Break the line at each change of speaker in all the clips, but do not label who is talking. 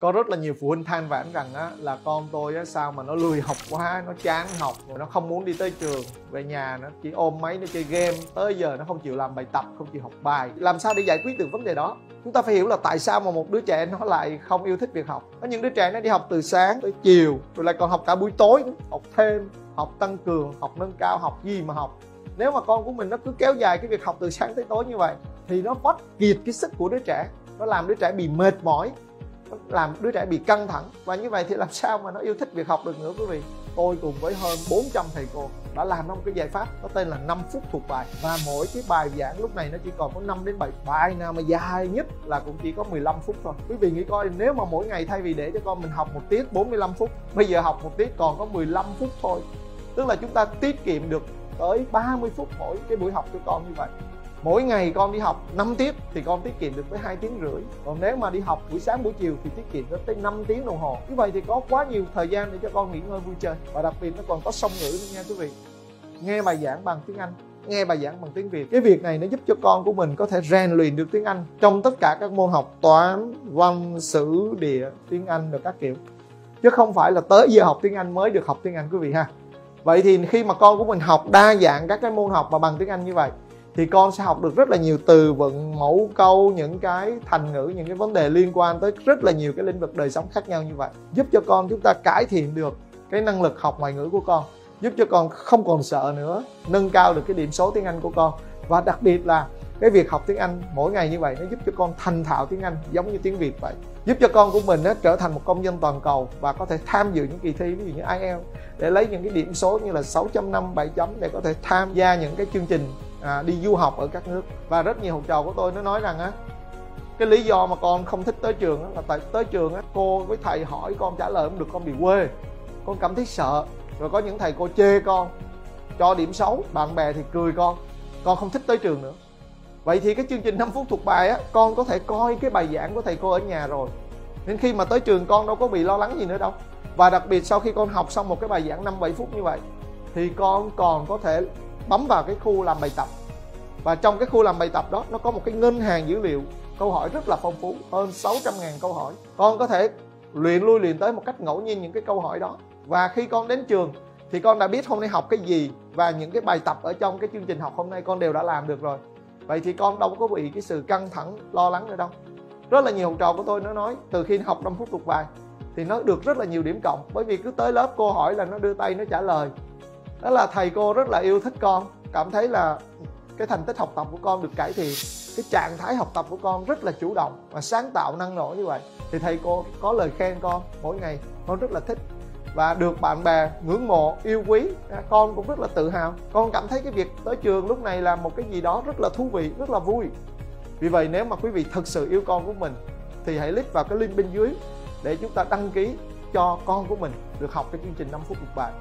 có rất là nhiều phụ huynh than vãn rằng á, là con tôi á, sao mà nó lười học quá, nó chán học rồi nó không muốn đi tới trường, về nhà nó chỉ ôm máy nó chơi game, tới giờ nó không chịu làm bài tập, không chịu học bài. Làm sao để giải quyết được vấn đề đó? Chúng ta phải hiểu là tại sao mà một đứa trẻ nó lại không yêu thích việc học. Có những đứa trẻ nó đi học từ sáng tới chiều, rồi lại còn học cả buổi tối, học thêm, học tăng cường, học nâng cao, học gì mà học. Nếu mà con của mình nó cứ kéo dài cái việc học từ sáng tới tối như vậy, thì nó vắt kiệt cái sức của đứa trẻ, nó làm đứa trẻ bị mệt mỏi làm đứa trẻ bị căng thẳng. Và như vậy thì làm sao mà nó yêu thích việc học được nữa quý vị? Tôi cùng với hơn 400 thầy cô đã làm ra một cái giải pháp có tên là 5 phút thuộc bài. Và mỗi cái bài giảng lúc này nó chỉ còn có 5 đến 7 bài nào mà dài nhất là cũng chỉ có 15 phút thôi. Quý vị nghĩ coi, nếu mà mỗi ngày thay vì để cho con mình học một tiết 45 phút, bây giờ học một tiết còn có 15 phút thôi. Tức là chúng ta tiết kiệm được tới 30 phút mỗi cái buổi học cho con như vậy mỗi ngày con đi học 5 tiết thì con tiết kiệm được tới hai tiếng rưỡi. Còn nếu mà đi học buổi sáng, buổi chiều thì tiết kiệm được tới 5 tiếng đồng hồ. Như vậy thì có quá nhiều thời gian để cho con nghỉ ngơi vui chơi. Và đặc biệt nó còn có song ngữ nữa nha quý vị. Nghe bài giảng bằng tiếng Anh, nghe bài giảng bằng tiếng Việt. Cái việc này nó giúp cho con của mình có thể rèn luyện được tiếng Anh trong tất cả các môn học, toán, văn, sử, địa, tiếng Anh được các kiểu. Chứ không phải là tới giờ học tiếng Anh mới được học tiếng Anh, quý vị ha. Vậy thì khi mà con của mình học đa dạng các cái môn học mà bằng tiếng Anh như vậy thì con sẽ học được rất là nhiều từ vựng, mẫu câu, những cái thành ngữ, những cái vấn đề liên quan tới rất là nhiều cái lĩnh vực đời sống khác nhau như vậy. Giúp cho con chúng ta cải thiện được cái năng lực học ngoại ngữ của con, giúp cho con không còn sợ nữa, nâng cao được cái điểm số tiếng anh của con. Và đặc biệt là cái việc học tiếng Anh mỗi ngày như vậy nó giúp cho con thành thạo tiếng Anh giống như tiếng Việt vậy. Giúp cho con của mình nó trở thành một công dân toàn cầu và có thể tham dự những kỳ thi, ví dụ như IELTS để lấy những cái điểm số như là 6.5 7 chấm để có thể tham gia những cái chương trình à, đi du học ở các nước. Và rất nhiều học trò của tôi nó nói rằng á cái lý do mà con không thích tới trường á, là tại tới trường á cô với thầy hỏi con trả lời không được con bị quê con cảm thấy sợ. Rồi có những thầy cô chê con cho điểm xấu bạn bè thì cười con con không thích tới trường nữa. Vậy thì cái chương trình 5 phút thuộc bài á con có thể coi cái bài giảng của thầy cô ở nhà rồi. Nên khi mà tới trường con đâu có bị lo lắng gì nữa đâu. Và đặc biệt sau khi con học xong một cái bài giảng 5 7 phút như vậy thì con còn có thể bấm vào cái khu làm bài tập. Và trong cái khu làm bài tập đó, nó có một cái ngân hàng dữ liệu, câu hỏi rất là phong phú, hơn 600 ngàn câu hỏi. Con có thể luyện lui luyện tới một cách ngẫu nhiên những cái câu hỏi đó. Và khi con đến trường, thì con đã biết hôm nay học cái gì và những cái bài tập ở trong cái chương trình học hôm nay con đều đã làm được rồi. Vậy thì con đâu có bị cái sự căng thẳng, lo lắng nữa đâu. Rất là nhiều học trò của tôi nó nói, từ khi học 5 phút thuộc bài, thì nó được rất là nhiều điểm cộng. Bởi vì cứ tới lớp cô hỏi là nó đưa tay, nó trả lời đó là thầy cô rất là yêu thích con. Cảm thấy là cái thành tích học tập của con được cải thiện. Cái trạng thái học tập của con rất là chủ động và sáng tạo năng nổ như vậy. Thì thầy cô có lời khen con mỗi ngày. Con rất là thích. Và được bạn bè ngưỡng mộ, yêu quý, con cũng rất là tự hào. Con cảm thấy cái việc tới trường lúc này là một cái gì đó rất là thú vị, rất là vui. Vì vậy nếu mà quý vị thực sự yêu con của mình, thì hãy click vào cái link bên dưới để chúng ta đăng ký cho con của mình được học cái chương trình 5 phút một bài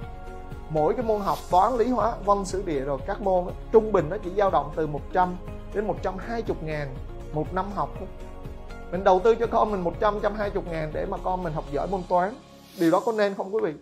mỗi cái môn học toán lý hóa văn sử địa rồi các môn đó, trung bình nó chỉ dao động từ 100 đến 120 ngàn một năm học thôi. Mình đầu tư cho con mình 100 120 ngàn để mà con mình học giỏi môn toán. Điều đó có nên không quý vị?